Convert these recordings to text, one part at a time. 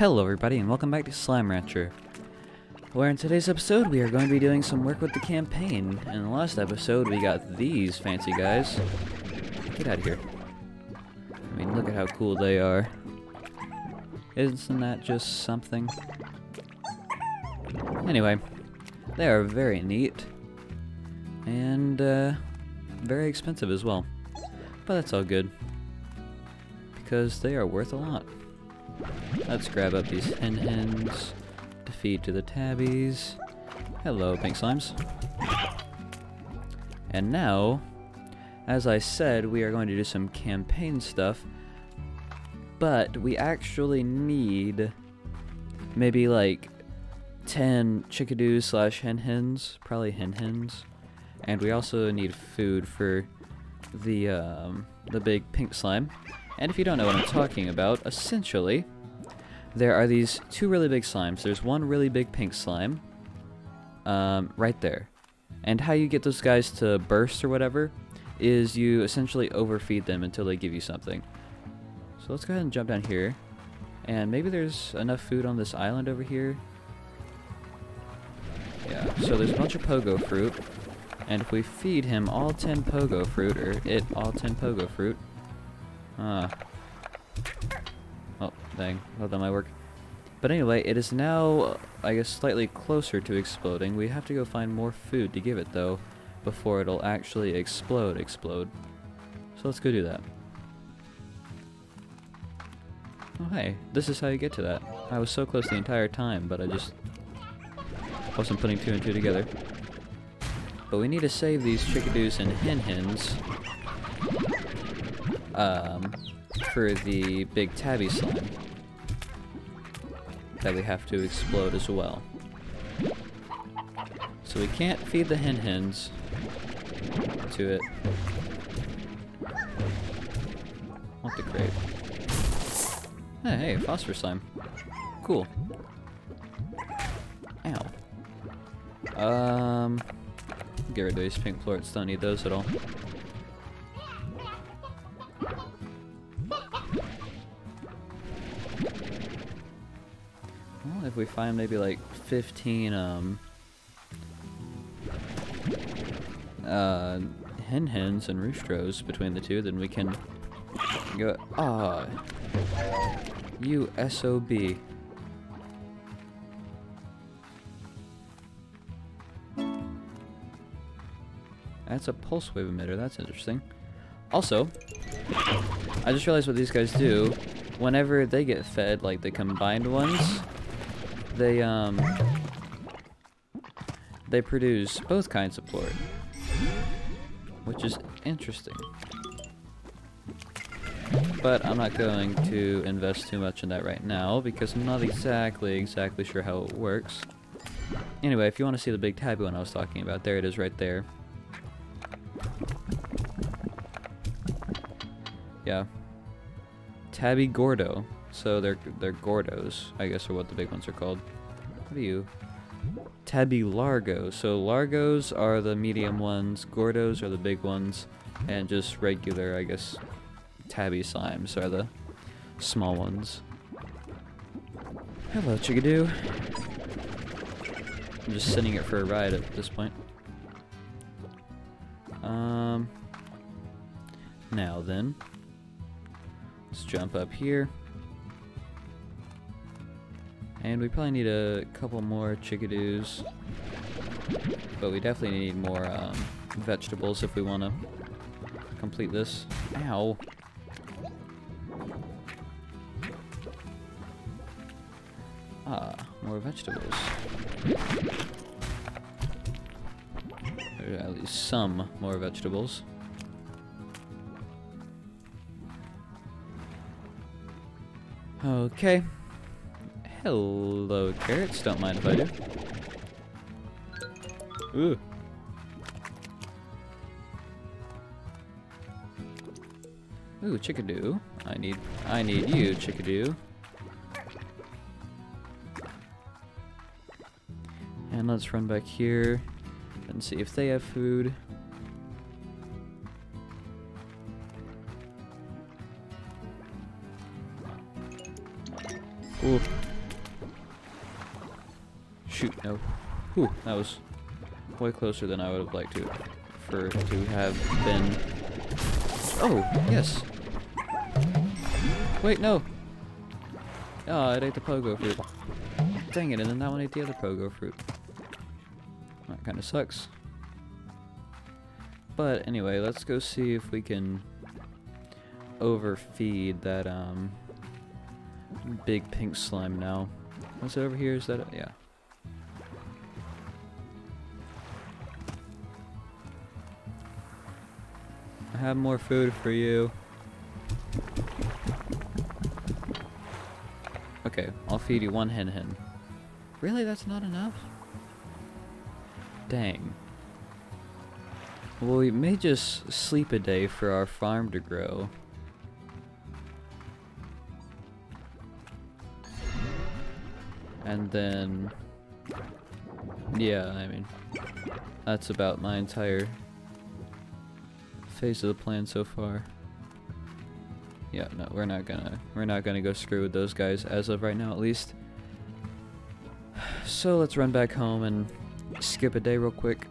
Hello everybody and welcome back to Slime Rancher. Where in today's episode we are going to be doing some work with the campaign. In the last episode we got these fancy guys. Get out of here. I mean look at how cool they are. Isn't that just something? Anyway, they are very neat. And uh, very expensive as well. But that's all good. Because they are worth a lot. Let's grab up these hen hens to feed to the tabbies. Hello, pink slimes. And now, as I said, we are going to do some campaign stuff, but we actually need maybe like 10 chickadoos slash hen hens, probably hen hens, and we also need food for the um, the big pink slime. And if you don't know what I'm talking about, essentially, there are these two really big slimes. There's one really big pink slime, um, right there. And how you get those guys to burst or whatever is you essentially overfeed them until they give you something. So let's go ahead and jump down here. And maybe there's enough food on this island over here. Yeah, so there's a bunch of pogo fruit. And if we feed him all 10 pogo fruit, or it all 10 pogo fruit, Ah. Oh, dang. Well, might work. But anyway, it is now, I guess, slightly closer to exploding. We have to go find more food to give it, though, before it'll actually explode, explode. So let's go do that. Oh, hey. This is how you get to that. I was so close the entire time, but I just wasn't putting two and two together. But we need to save these chickadoos and hen hens um, for the big tabby slime that we have to explode as well. So we can't feed the hen hens to it. Want the crate. Hey, hey, phosphor slime. Cool. Ow. Um, get rid of these pink plorts, don't need those at all. We find maybe like 15 um uh hen hens and roostros between the two, then we can go ah you SOB. That's a pulse wave emitter, that's interesting. Also, I just realized what these guys do. Whenever they get fed, like the combined ones, they um they produce both kinds of plort, which is interesting. But I'm not going to invest too much in that right now because I'm not exactly exactly sure how it works. Anyway, if you want to see the big tabby one I was talking about, there it is right there. Yeah. Tabby Gordo. So they're they're Gordos, I guess are what the big ones are called. What are you? Tabby Largo. So Largos are the medium ones, Gordos are the big ones, and just regular, I guess, Tabby Slimes are the small ones. Hello, Chickadoo. I'm just sending it for a ride at this point. Um. Now then, let's jump up here. And we probably need a couple more chickadoos. But we definitely need more um, vegetables if we want to complete this. Ow. Ah, more vegetables. Or at least some more vegetables. Okay. Hello, carrots. Don't mind if I do. Ooh. Ooh, chickadoo. I need I need you, chickadoo. And let's run back here and see if they have food. Ooh, no. Whew, that was way closer than I would have liked to for to have been. Oh, yes. Wait, no. Oh, it ate the pogo fruit. Dang it, and then that one ate the other pogo fruit. That kind of sucks. But anyway, let's go see if we can overfeed that um big pink slime now. What's it over here? Is that yeah. Have more food for you. Okay, I'll feed you one hen hen. Really, that's not enough? Dang. Well, we may just sleep a day for our farm to grow. And then... Yeah, I mean... That's about my entire phase of the plan so far. Yeah, no, we're not gonna we're not gonna go screw with those guys as of right now at least. So let's run back home and skip a day real quick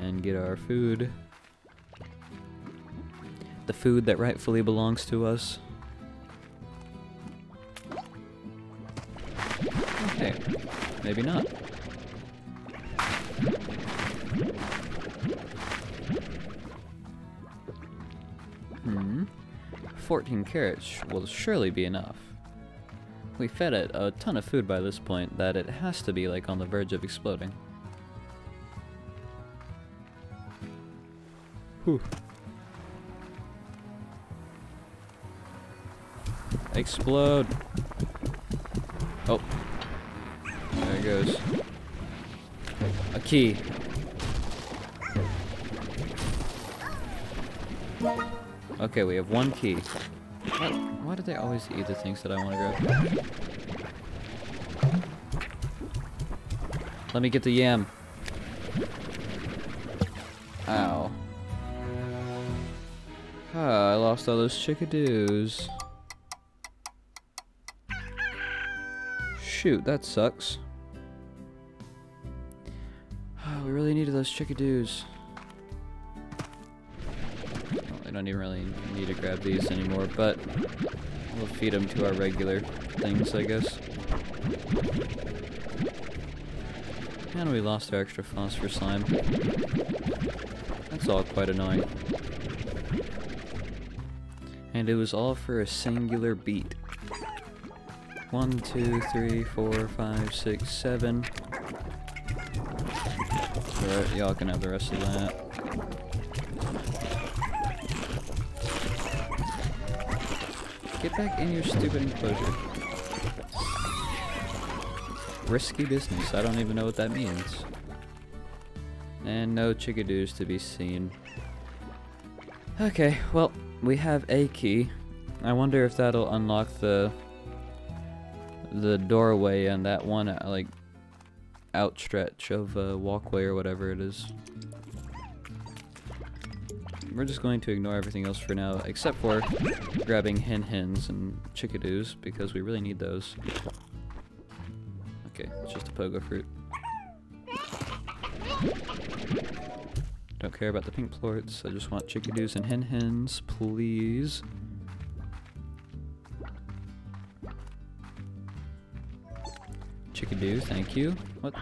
and get our food. The food that rightfully belongs to us. Okay, maybe not. Hmm. 14 carrots will surely be enough. We fed it a ton of food by this point that it has to be like on the verge of exploding. Whew. Explode! Oh. There it goes. A key. Okay, we have one key. What? Why do they always eat the things that I want to grab? Let me get the yam. Ow. Ah, I lost all those chickadoos. Shoot, that sucks. Oh, we really needed those chickadoos. Don't even really need to grab these anymore, but we'll feed them to our regular things, I guess. And we lost our extra phosphor slime. That's all quite annoying. And it was all for a singular beat. One, two, three, four, five, six, seven. Alright, y'all can have the rest of that. Get back in your stupid enclosure. Risky business, I don't even know what that means. And no chickadoos to be seen. Okay, well, we have a key. I wonder if that'll unlock the the doorway and that one uh, like outstretch of a walkway or whatever it is. We're just going to ignore everything else for now, except for grabbing hen hens and chickadoos because we really need those. Okay, it's just a pogo fruit. Don't care about the pink plorts, I just want chickadoos and hen hens, please. Chickadoo, thank you. What?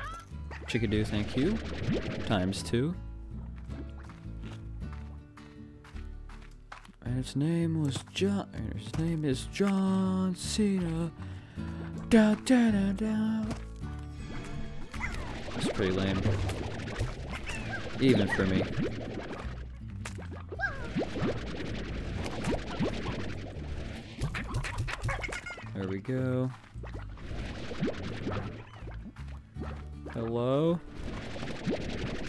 Chickadoo, thank you. Times two. And its name was John. And his name is John Cena. Da da da da. That's pretty lame. Even for me. There we go. Hello?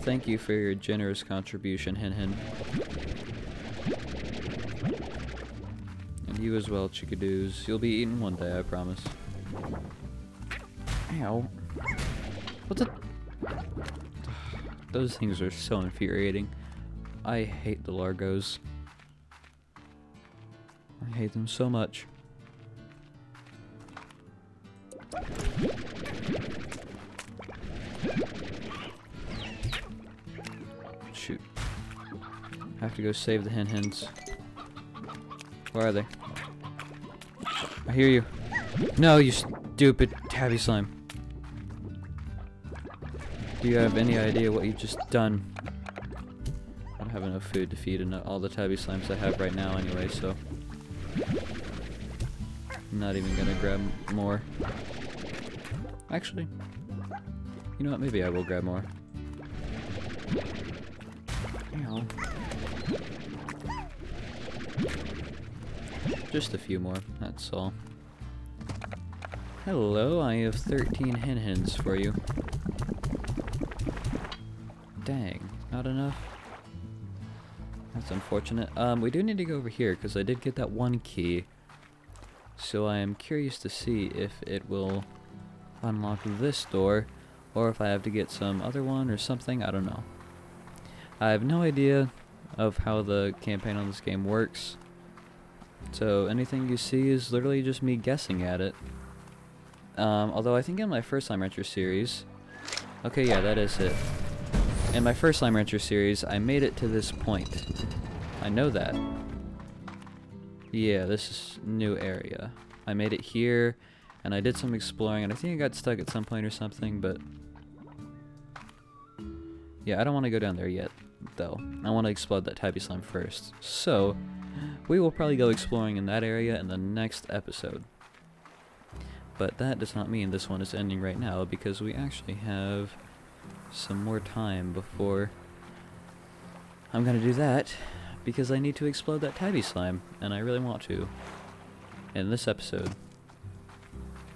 Thank you for your generous contribution, Hen. You as well, chickadoos. You'll be eaten one day, I promise. Ow. What the? Those things are so infuriating. I hate the Largos. I hate them so much. Shoot. I have to go save the hen hens. Where are they? Hear you. No, you stupid tabby slime. Do you have any idea what you've just done? I don't have enough food to feed all the tabby slimes I have right now anyway, so... I'm not even gonna grab more. Actually, you know what? Maybe I will grab more. Just a few more, that's all. Hello, I have 13 hen hens for you. Dang, not enough? That's unfortunate. Um, we do need to go over here, because I did get that one key. So I am curious to see if it will unlock this door, or if I have to get some other one or something, I don't know. I have no idea of how the campaign on this game works. So anything you see is literally just me guessing at it. Um, although I think in my first Slime Rancher series... Okay, yeah, that is it. In my first Slime Rancher series, I made it to this point. I know that. Yeah, this is new area. I made it here, and I did some exploring, and I think I got stuck at some point or something, but... Yeah, I don't want to go down there yet, though. I want to explode that tabby slime first. So, we will probably go exploring in that area in the next episode. But that does not mean this one is ending right now, because we actually have some more time before I'm gonna do that, because I need to explode that tabby slime, and I really want to, in this episode.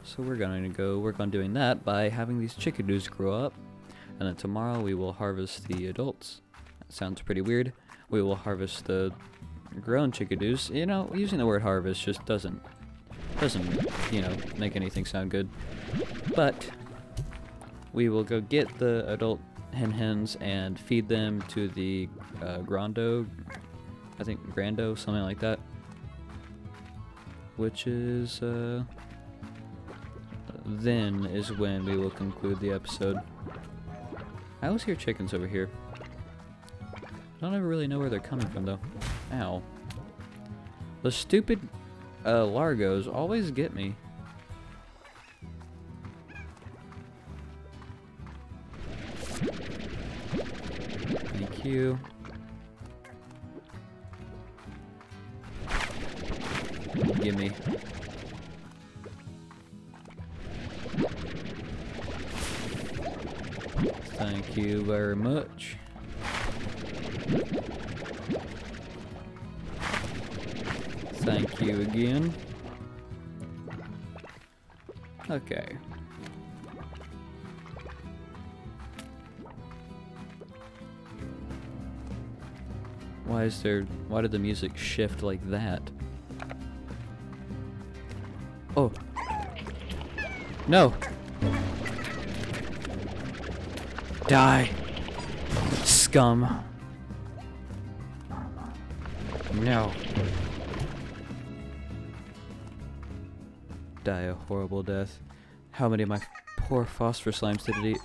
So we're going to go work on doing that by having these chickadoos grow up, and then tomorrow we will harvest the adults. Sounds pretty weird. We will harvest the grown chickadoos. You know, using the word harvest just doesn't, doesn't, you know, make anything sound good. But, we will go get the adult hen hens and feed them to the uh, Grando, I think Grando, something like that. Which is, uh, then is when we will conclude the episode. I always hear chickens over here. I don't ever really know where they're coming from though. Ow. The stupid uh, Largos always get me. Thank you. Gimme. Thank you very much. Thank you again. Okay. Why is there, why did the music shift like that? Oh. No. Die. Scum. No. Die a horrible death. How many of my poor phosphor slimes did it eat?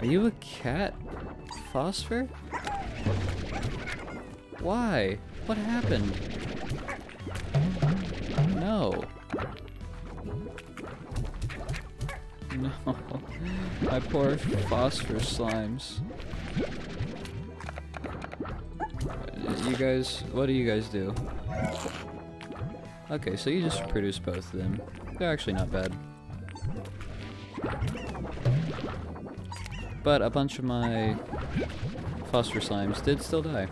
Are you a cat? Phosphor? Why? What happened? No. No. My poor phosphor slimes. You guys, what do you guys do? Okay, so you just produce both of them. They're actually not bad. But a bunch of my phosphor slimes did still die.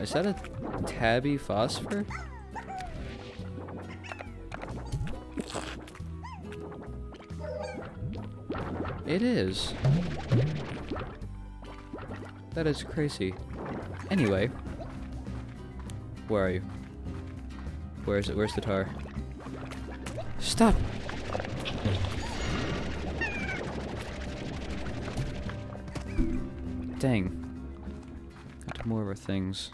Is that a tabby phosphor? It is. That is crazy. Anyway. Where are you? Where is it? Where's the tarr? Stop! Dang. Got more of our things.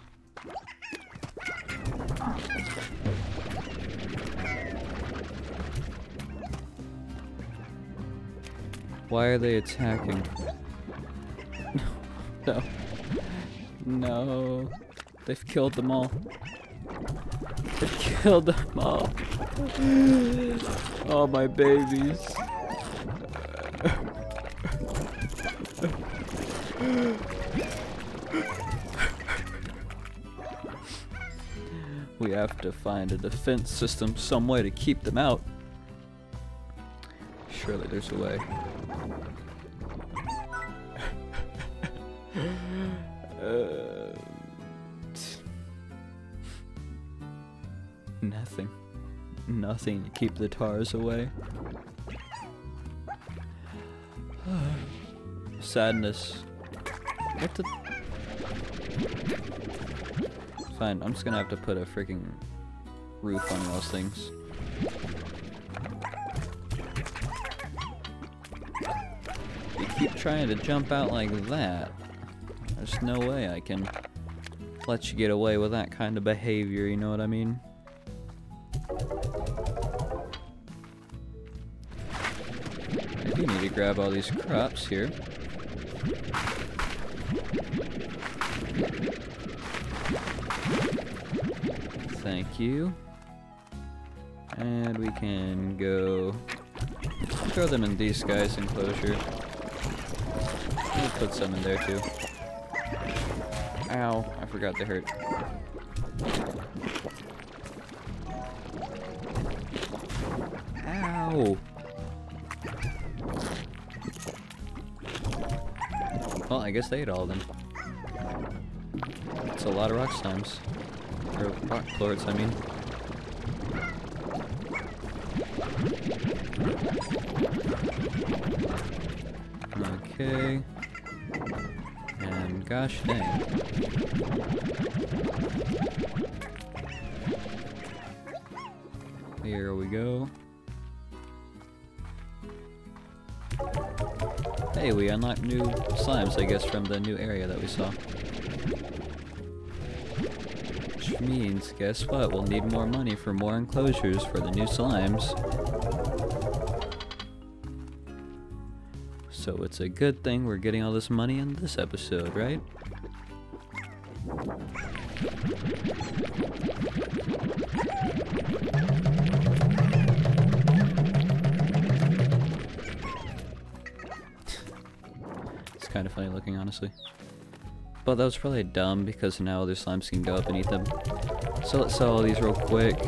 Why are they attacking? no. No. They've killed them all. They've killed them all. All my babies. we have to find a defense system, some way to keep them out. Surely there's a way. Uh, nothing. Nothing to keep the tarrs away. Sadness. What the? Fine, I'm just gonna have to put a freaking roof on those things. You keep trying to jump out like that. There's no way I can let you get away with that kind of behavior, you know what I mean? I do need to grab all these crops here. Thank you. And we can go throw them in these guys' enclosure. We'll put some in there too. Ow, I forgot they hurt. Ow! Well, I guess they ate all of them. It's a lot of rock slimes. Or rock plorts, I mean. Okay. Gosh dang. Here we go. Hey, we unlocked new slimes, I guess, from the new area that we saw. Which means, guess what? We'll need more money for more enclosures for the new slimes. So it's a good thing we're getting all this money in this episode, right? it's kind of funny looking, honestly. But that was probably dumb because now other slimes can go up and eat them. So let's sell all these real quick.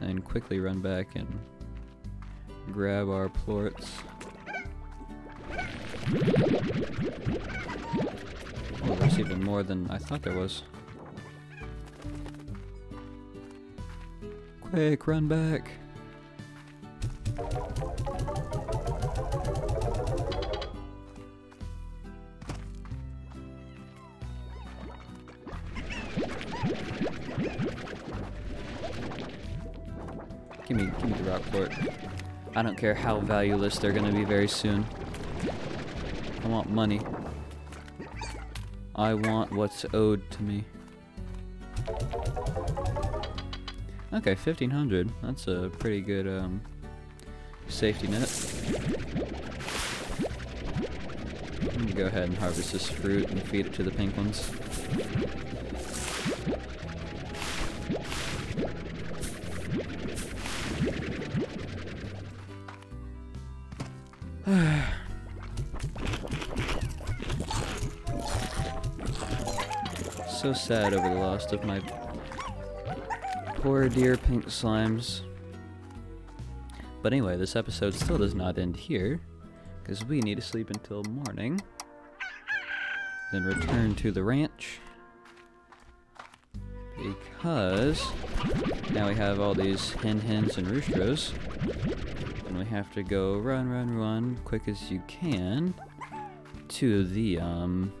And quickly run back and grab our plorts. More than I thought there was. Quick, run back. Give me, give me the rock plort. I don't care how valueless they're gonna be very soon. I want money. I want what's owed to me. Okay, 1500. That's a pretty good um, safety net. I'm gonna go ahead and harvest this fruit and feed it to the pink ones. so sad over the loss of my poor dear pink slimes. But anyway, this episode still does not end here, because we need to sleep until morning. Then return to the ranch. Because now we have all these hen hens and roosters. And we have to go run, run, run, quick as you can to the, um,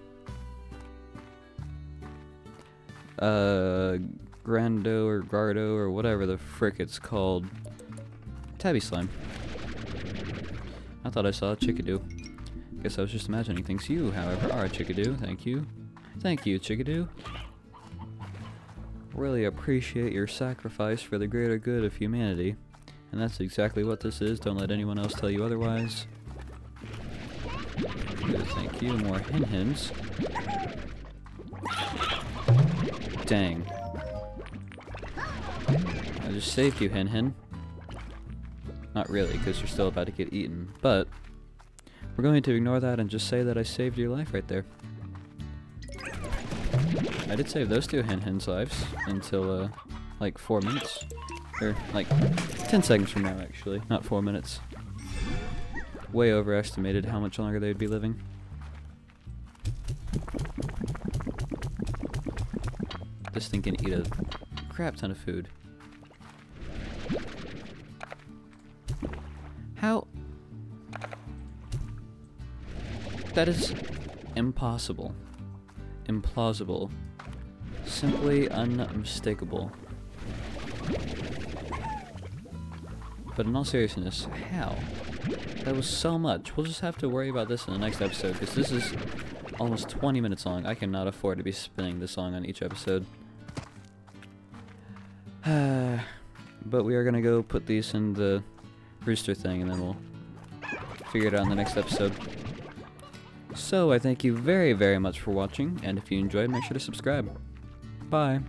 uh, Grando or Gardo or whatever the frick it's called. Tabby slime. I thought I saw a chickadoo. Guess I was just imagining things. You, however, are a chickadoo. Thank you. Thank you, chickadoo. Really appreciate your sacrifice for the greater good of humanity. And that's exactly what this is. Don't let anyone else tell you otherwise. Good, thank you. More hen hens. Dang. I just saved you, hen hen. Not really, because you're still about to get eaten, but we're going to ignore that and just say that I saved your life right there. I did save those two hen hens' lives until, uh, like four minutes. Or, like, ten seconds from now, actually, not four minutes. Way overestimated how much longer they'd be living. This thing can eat a crap ton of food. How? That is impossible. Implausible. Simply unmistakable. But in all seriousness, how? That was so much. We'll just have to worry about this in the next episode, because this is almost 20 minutes long. I cannot afford to be spinning this long on each episode. but we are going to go put these in the rooster thing, and then we'll figure it out in the next episode. So, I thank you very, very much for watching, and if you enjoyed, make sure to subscribe. Bye.